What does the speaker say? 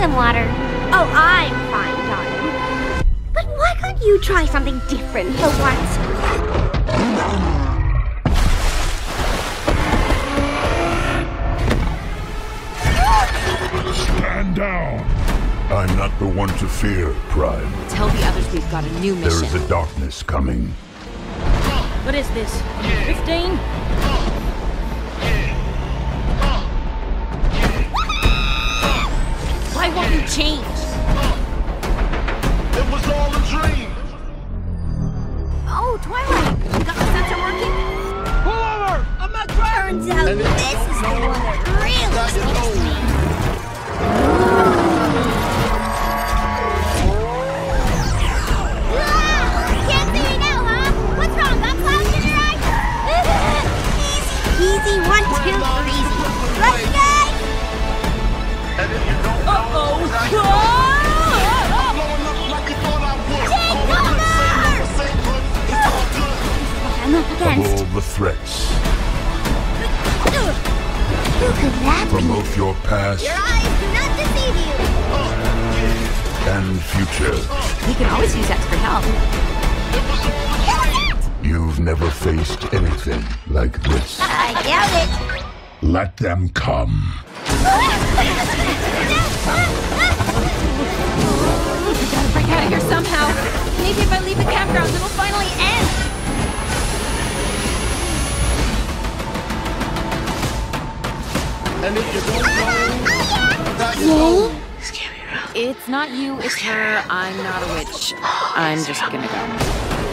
some water. Oh, I'm fine, darling. But why can't you try something different for once? Stand down. I'm not the one to fear, Prime. Tell the others we've got a new mission. is a darkness coming. What is this? 15? You change? It was all a dream. Oh, Twilight! You got the sensor working? Pull over! I'm not driving. Turns out this is the one that really I'm up Of against. all the threats, Who could that be? from both your past Your eyes do not deceive you. and future, We can always use extra help. you've never faced anything like this. I doubt it. Let them come. We gotta Break out of here somehow. Maybe if I leave the campgrounds, it'll finally end. And if you don't know, now you. It's not you, it's her. I'm not a witch. I'm just gonna go.